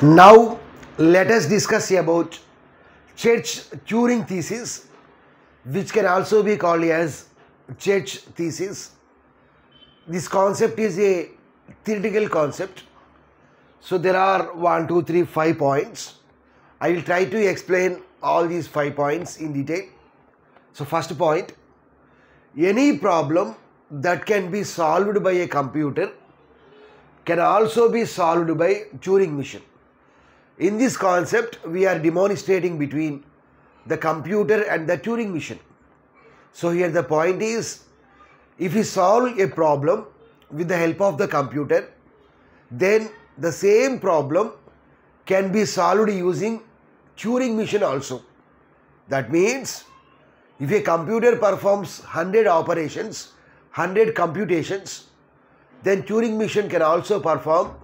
Now let us discuss about Church Turing thesis which can also be called as Church thesis. This concept is a theoretical concept. So there are one, two, three, five points. I will try to explain all these five points in detail. So first point, any problem that can be solved by a computer can also be solved by Turing machine. In this concept, we are demonstrating between the computer and the Turing machine. So here the point is, if we solve a problem with the help of the computer, then the same problem can be solved using Turing machine also. That means, if a computer performs 100 operations, 100 computations, then Turing machine can also perform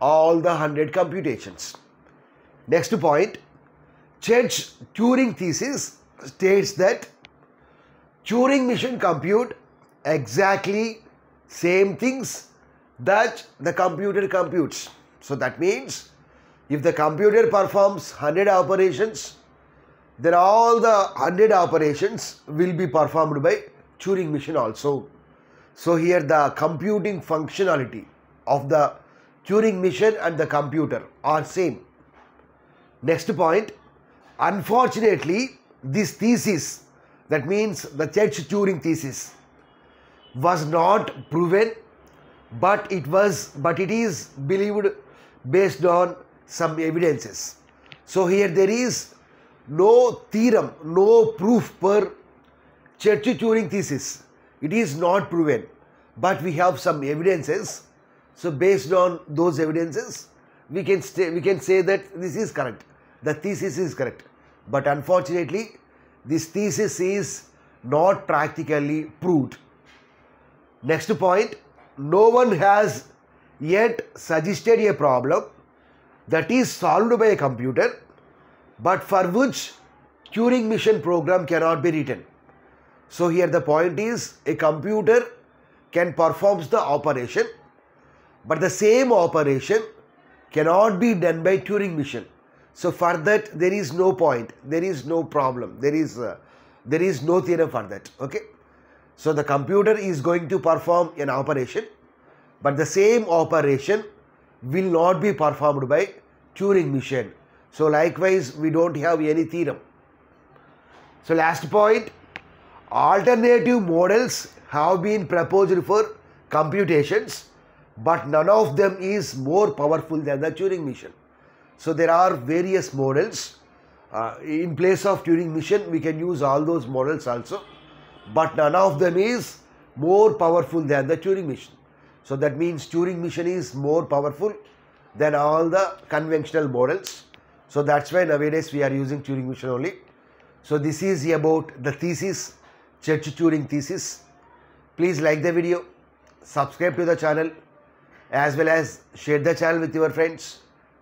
all the 100 computations. Next point, Church Turing thesis states that Turing machine compute exactly same things that the computer computes. So that means if the computer performs 100 operations, then all the 100 operations will be performed by Turing machine also. So here the computing functionality of the Turing machine and the computer are same. Next point, unfortunately this thesis that means the Church Turing thesis was not proven but it was but it is believed based on some evidences. So here there is no theorem, no proof per Church Turing thesis. It is not proven but we have some evidences. So based on those evidences we can stay, we can say that this is correct. The thesis is correct. But unfortunately this thesis is not practically proved. Next point, no one has yet suggested a problem that is solved by a computer but for which Turing machine program cannot be written. So here the point is a computer can perform the operation but the same operation cannot be done by Turing machine. So for that there is no point, there is no problem, there is uh, there is no theorem for that. Okay. So the computer is going to perform an operation, but the same operation will not be performed by Turing machine. So likewise we don't have any theorem. So last point, alternative models have been proposed for computations, but none of them is more powerful than the Turing machine. So there are various models. Uh, in place of Turing machine, we can use all those models also, but none of them is more powerful than the Turing machine. So that means Turing machine is more powerful than all the conventional models. So that's why nowadays we are using Turing machine only. So this is about the thesis, Church Turing thesis. Please like the video, subscribe to the channel as well as share the channel with your friends.